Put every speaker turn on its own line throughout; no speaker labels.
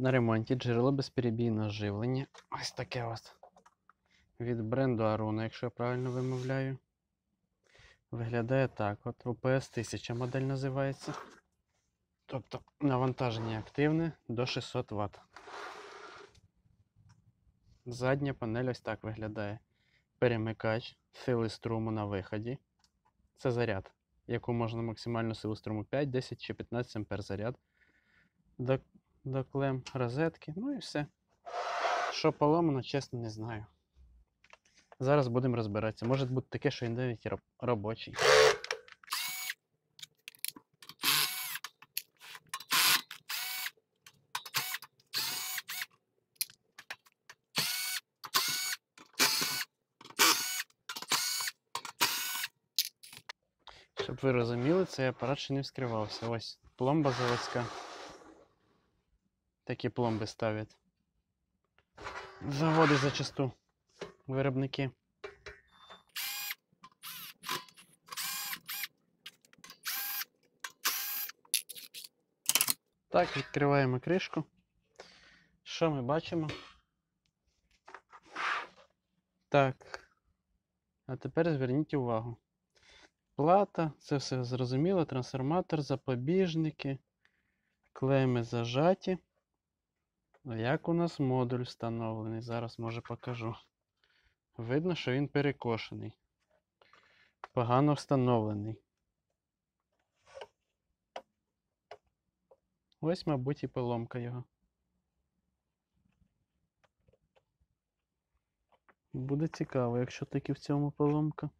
На ремонті джерело безперебійного живлення. Ось таке ось. Від бренду Aruna, якщо я правильно вимовляю. Виглядає так. От UPS 1000 модель називається. Тобто навантаження активне до 600 Вт. Задня панель ось так виглядає. Перемикач сили струму на виході. Це заряд, яку можна максимальну силу струму 5, 10 чи 15 ампер заряд. До, до клем розетки. Ну і все. Що поломано, чесно, не знаю. Зараз будемо розбиратися. Може бути таке, що він навіть робочий. Щоб ви розуміли, цей апарат ще не вскривався. Ось пломба заводська. Такі пломби ставлять. Заводи зачасту. Виробники. Так, відкриваємо кришку. Що ми бачимо? Так. А тепер зверніть увагу. Плата, це все зрозуміло, трансформатор, запобіжники, клеми зажаті. Як у нас модуль встановлений? Зараз може покажу. Видно, що він перекошений. Погано встановлений. Ось, мабуть, і поломка його. Буде цікаво, якщо таки в цьому поломка.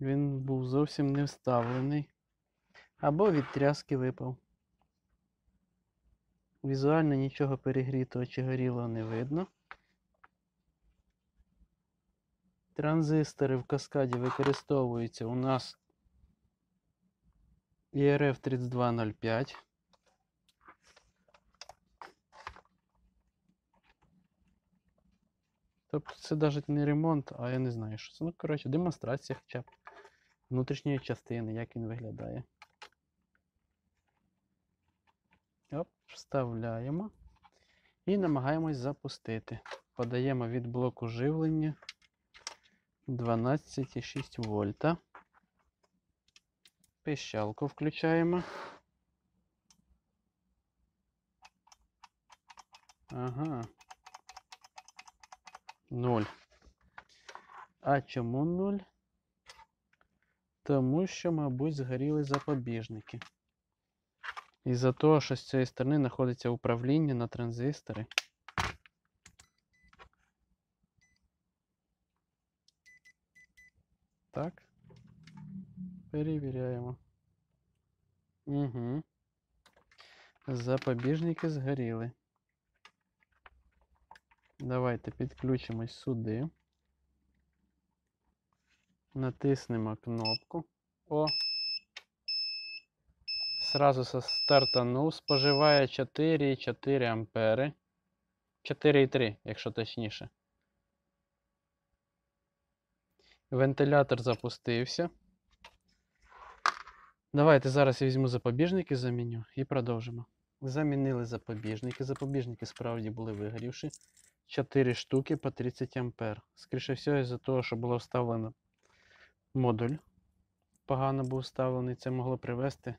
Він був зовсім не вставлений. Або від тряски випав. Візуально нічого перегрітого чи горілого не видно. Транзистори в каскаді використовуються у нас ERF 3205. Тобто це навіть не ремонт, а я не знаю, що це. Ну, коротше, демонстрація хоча б внутрішньої частини, як він виглядає. Вставляємо і намагаємось запустити. Подаємо від блоку живлення 12,6 вольта. Пищалку включаємо. Ага. 0. А чому 0? Тому що, мабуть, згоріли запобіжники. Із-за того, що з цієї сторони знаходиться управління на транзистори. Так. Перевіряємо. Угу. Запобіжники згоріли. Давайте підключимось сюди. Натиснемо кнопку. О! Сразу стартанув. Споживає 4,4 ампери. 4,3, якщо точніше. Вентилятор запустився. Давайте зараз я візьму запобіжники, заміню і продовжимо. Замінили запобіжники. Запобіжники справді були вигорівші. 4 штуки по 30 ампер. Скоріше всього, із-за того, що було вставлено модуль. Погано був вставлений, це могло привести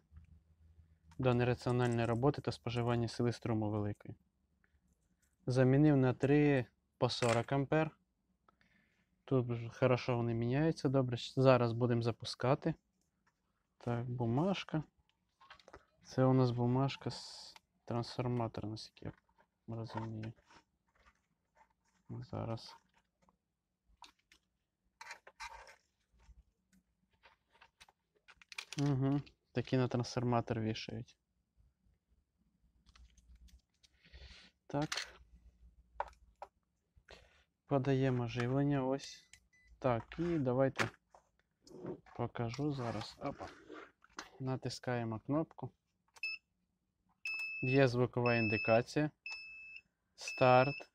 до нераціональної роботи та споживання сили струму великої. Замінив на 3 по 40 ампер. Тут хорошо вони міняються добре. Зараз будемо запускати. Так, бумажка. Це у нас бумажка з трансформатора, наскільки я розумію. Зараз. Угу. Такі на трансформатор вішають. Так. Подаємо живлення ось. Так, і давайте покажу зараз. Опа. Натискаємо кнопку. Є звукова індикація. Старт.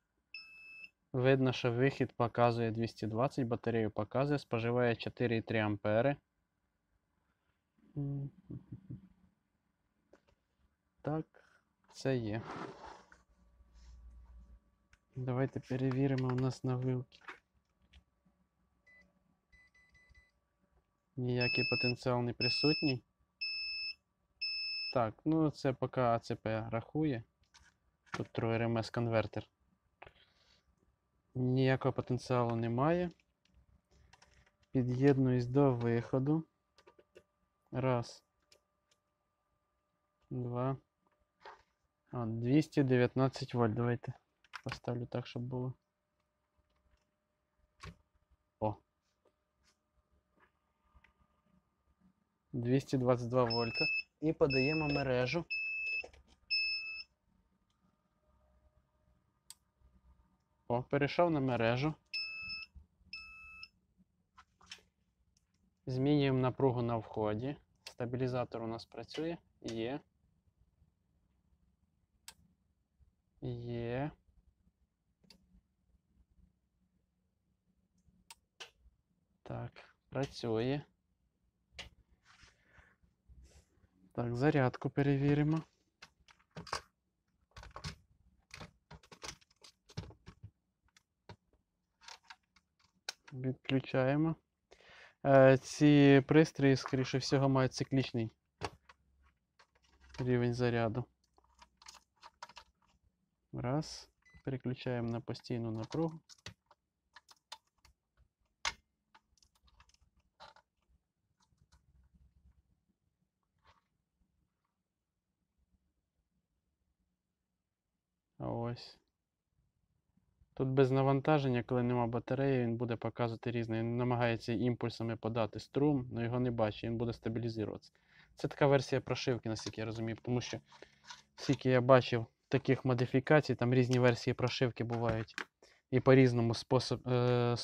Видно, що вихід показує 220, батарею показує, споживає 4,3 ампери. Так, це є. Давайте перевіримо у нас на вилки. Ніякий потенціал не присутній. Так, ну це поки АЦП рахує. Тут троє РМС конвертер. Ніякого потенціалу немає. Під'єднуюсь до виходу. Раз. Два. А, 219 вольт. Давайте поставлю так, щоб було. О. 222 вольта. І подаємо мережу. О, перейшов на мережу. Змінюємо напругу на вході. Стабілізатор у нас працює. Є. Є. Так, працює. Так, зарядку перевіримо. Відключаємо. Е, Ці пристрої, скоріше всього, мають циклічний рівень заряду. Раз. Переключаємо на постійну напругу. Ось. Тут без навантаження, коли нема батареї, він буде показувати різне. Він намагається імпульсами подати струм, але його не бачить, він буде стабілізуватися. Це така версія прошивки, наскільки я розумію, тому що скільки я бачив таких модифікацій, там різні версії прошивки бувають. І по-різному спосіб е,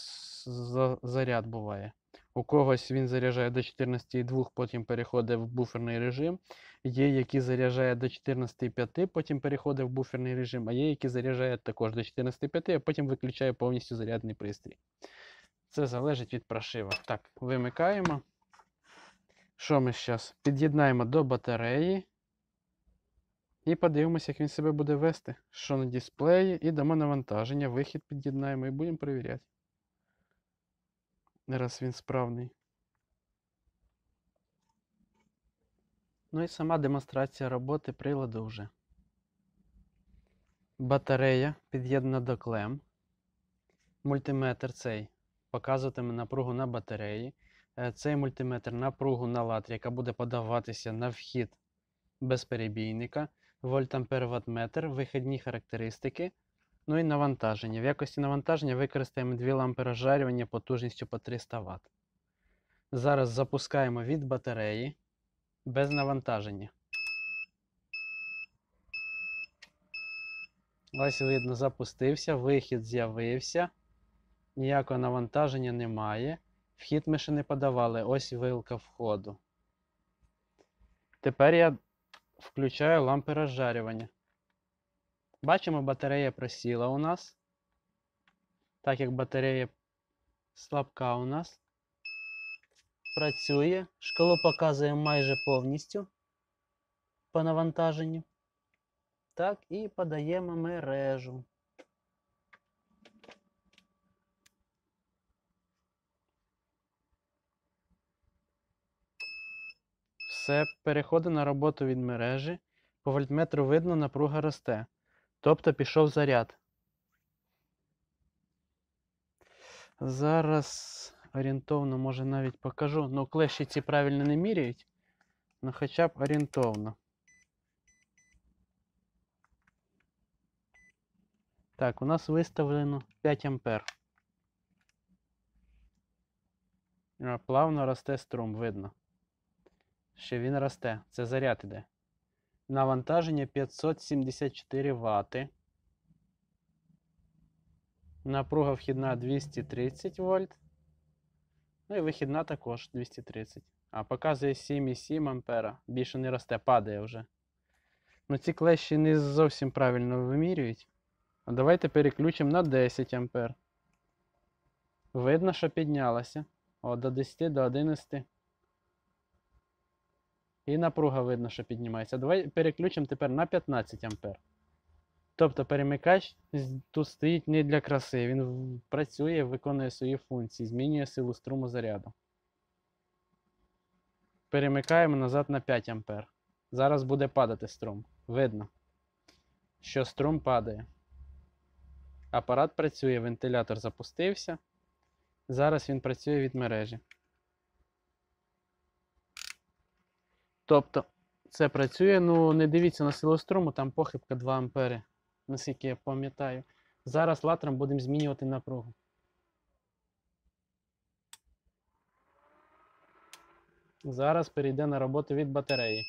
заряд буває. У когось він заряджає до 14,2, потім переходить в буферний режим. Є, які заряджає до 14,5, потім переходить в буферний режим, а є, які заряджають також до 14,5, а потім виключає повністю зарядний пристрій. Це залежить від прошивок. Так, вимикаємо. Що ми зараз? Під'єднаємо до батареї. І подивимося, як він себе буде вести. Що на дисплеї, і дамо навантаження, вихід під'єднаємо і будемо перевіряти. Раз він справний. Ну і сама демонстрація роботи приладу вже. Батарея під'єднана до клем. Мультиметр цей показуватиме напругу на батареї. Е, Цей мультиметр напругу на лад, яка буде подаватися на вхід без перебійника. Ваттметр, вихідні характеристики. Ну і навантаження. В якості навантаження використаємо 2 лампи розжарювання потужністю по 300 Вт. Зараз запускаємо від батареї без навантаження. Ось видно, запустився, вихід з'явився. Ніякого навантаження немає. Вхід ми ще не подавали. Ось вилка входу. Тепер я включаю лампи розжарювання. Бачимо, батарея просіла у нас. Так як батарея слабка у нас. Працює. Шкалу показує майже повністю по навантаженню. Так, і подаємо мережу. Все, переходить на роботу від мережі. По вольтметру видно, напруга росте. Тобто пішов заряд. Зараз орієнтовно, може, навіть покажу. Ну, клещі ці правильно не міряють. Ну, хоча б орієнтовно. Так, у нас виставлено 5 ампер. Плавно росте струм, видно. Ще він росте. Це заряд іде. Навантаження 574 Вт. Напруга вхідна 230 вольт. Ну і вихідна також 230. А показує 7,7 ампера. Більше не росте, падає вже. Ну ці клещі не зовсім правильно вимірюють. А давайте переключимо на 10 ампер. Видно, що піднялося. О, до 10 до 11. І напруга видно, що піднімається. Давай переключимо тепер на 15 ампер. Тобто перемикач тут стоїть не для краси, він працює, виконує свої функції, змінює силу струму заряду. Перемикаємо назад на 5 ампер. Зараз буде падати струм. Видно, що струм падає. Апарат працює, вентилятор запустився. Зараз він працює від мережі. Тобто, це працює, ну не дивіться на силу струму, там похибка 2 ампери, наскільки я пам'ятаю. Зараз латром будемо змінювати напругу. Зараз перейде на роботу від батареї.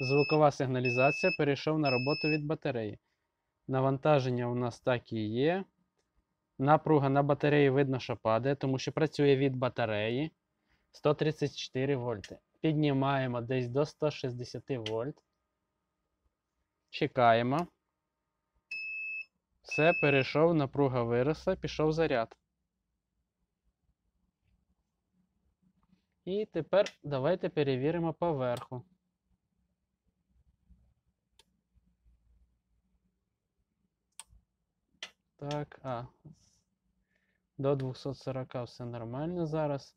Звукова сигналізація перейшов на роботу від батареї. Навантаження у нас так і є. Напруга на батареї видно, що падає, тому що працює від батареї 134 вольти. Піднімаємо десь до 160 вольт. Чекаємо. Все, перейшов, напруга виросла, пішов заряд. І тепер давайте перевіримо поверху. Так, а. До 240 все нормально зараз.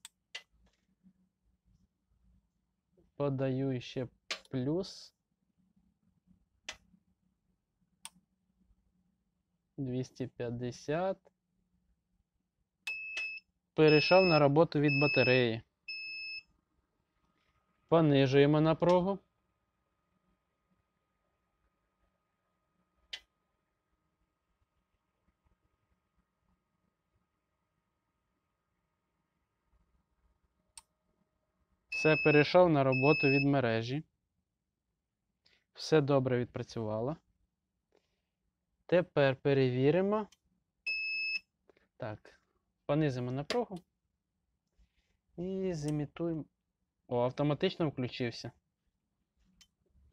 Подаю ще плюс. 250. Перейшов на роботу від батареї. Понижуємо напругу. Все, перейшов на роботу від мережі. Все добре відпрацювало. Тепер перевіримо. Так, понизимо напругу. І зімітуємо. О, автоматично включився.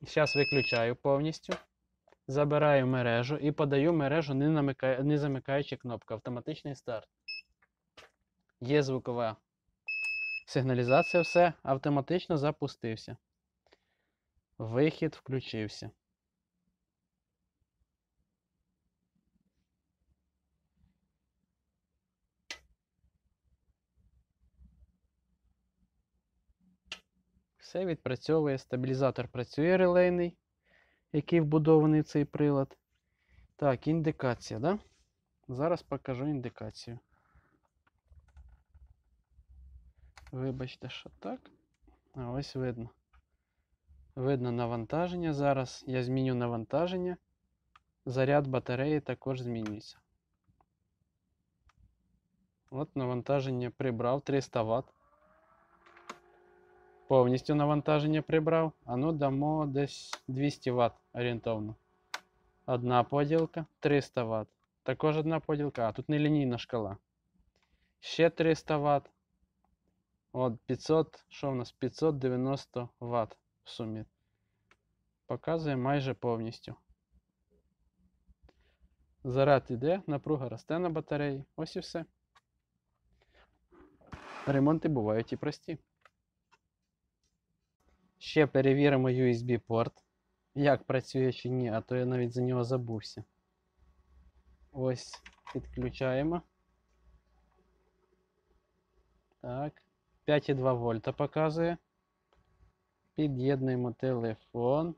Зараз виключаю повністю. Забираю мережу і подаю мережу, не, намикає, не замикаючи кнопку. Автоматичний старт. Є звукова сигналізація, все автоматично запустився. Вихід включився. Все відпрацьовує. Стабілізатор працює релейний, який вбудований в цей прилад. Так, індикація, да? Зараз покажу індикацію. Вибачте, що так. А ось видно. Видно навантаження. Зараз я зміню навантаження. Заряд батареї також змінюється. От навантаження прибрав 300 Вт. Повністю навантаження прибрав. А ну дамо десь 200 Вт орієнтовно. Одна поділка 300 Вт. Також одна поділка. А тут не лінійна шкала. Ще 300 Вт. От 500, що в нас? 590 Вт в сумі. Показує майже повністю. Заряд іде, напруга росте на батареї. Ось і все. Ремонти бувають і прості. Ще перевіримо USB-порт. Як працює чи ні, а то я навіть за нього забувся. Ось, підключаємо. Так. 5,2 вольта показує. Під'єднуємо телефон.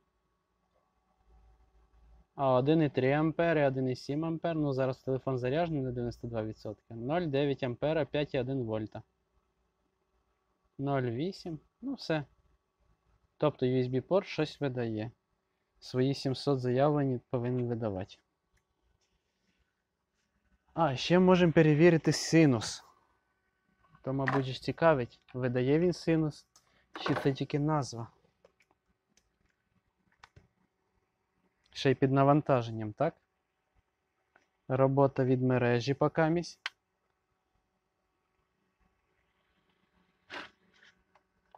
А 1,3 ампери, 1,7 ампер. Ну, зараз телефон заряджений на 92%. 0,9 ампера, 5,1 вольта. 0,8. Ну, все. Тобто USB-порт щось видає. Свої 700 заявлені повинен видавати. А, ще можемо перевірити синус. То, мабуть, ж цікавить, видає він синус, чи це тільки назва. Ще й під навантаженням, так? Робота від мережі покамість.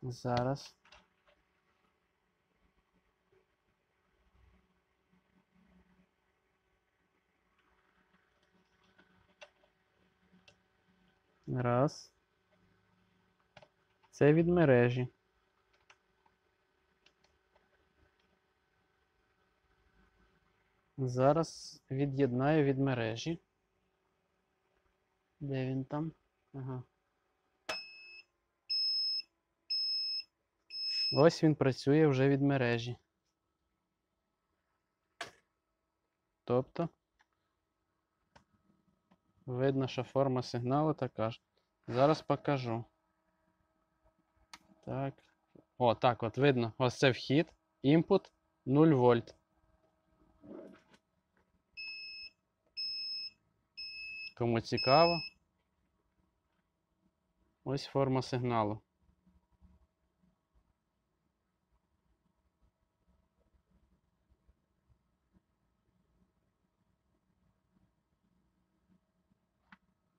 Зараз. Раз. Це від мережі. Зараз від'єднаю від мережі. Де він там? Ага. Ось він працює вже від мережі. Тобто видно, що форма сигналу така ж. Зараз покажу. Так. О, так, от видно. Ось це вхід. Інпут 0 вольт. Кому цікаво. Ось форма сигналу.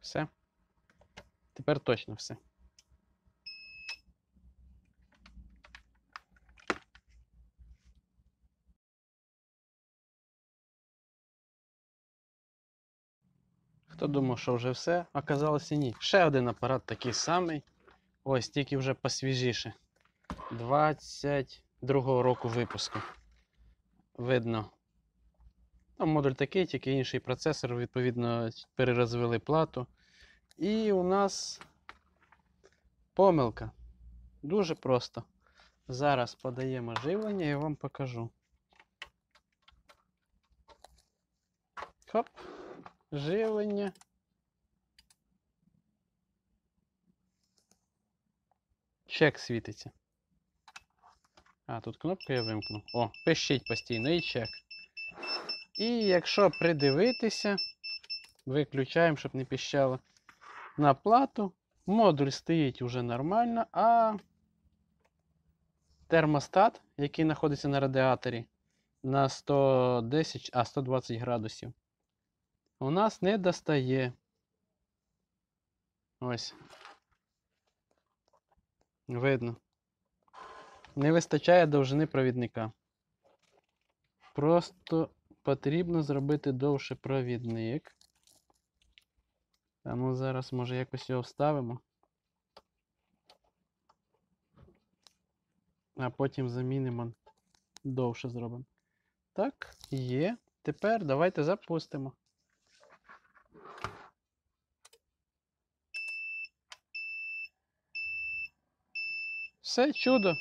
Все. Тепер точно все. Хто думав, що вже все, оказалося ні. Ще один апарат такий самий. Ось тільки вже посвіжіше. 22-го року випуску. Видно. Ну, модуль такий, тільки інший процесор, відповідно, перерозвели плату. І у нас помилка. Дуже просто. Зараз подаємо живлення і вам покажу. Хоп. Живлення. Чек світиться. А, тут кнопку я вимкнув. О, пищить постійно і чек. І якщо придивитися, виключаємо, щоб не піщало. На плату. Модуль стоїть уже нормально, а термостат, який знаходиться на радіаторі на 110, а 120 градусів, у нас не достає. Ось. Видно. Не вистачає довжини провідника. Просто потрібно зробити довше провідник. А ну зараз, може, якось його вставимо. А потім замінимо. Довше зробимо. Так, є. Тепер давайте запустимо. Все чудо.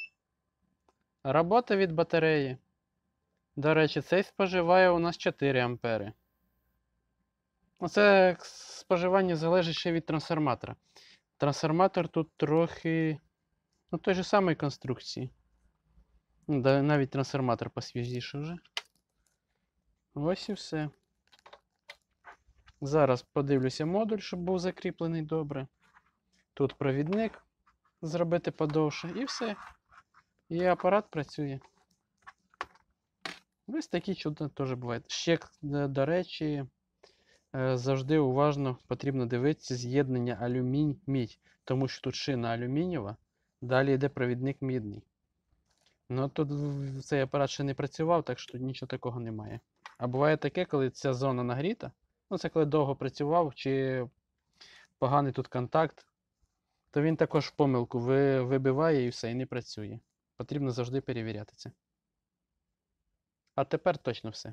Робота від батареї. До речі, цей споживає у нас 4 ампери. Оце споживання залежить ще від трансформатора. Трансформатор тут трохи. Ну, той же самої конструкції. Навіть трансформатор посвіжіше вже. Ось і все. Зараз подивлюся модуль, щоб був закріплений добре. Тут провідник зробити подовше і все. І апарат працює. Ось такі чудо теж бувають. Ще, до до речі, е, завжди уважно потрібно дивитися з'єднання алюмінь-мідь, тому що тут шина алюмінієва, далі йде провідник мідний. Ну тут цей апарат ще не працював, так що тут нічого такого немає. А буває таке, коли ця зона нагріта, ну це коли довго працював, чи поганий тут контакт, то він також помилку вибиває і все, і не працює. Потрібно завжди перевіряти це. А тепер точно все.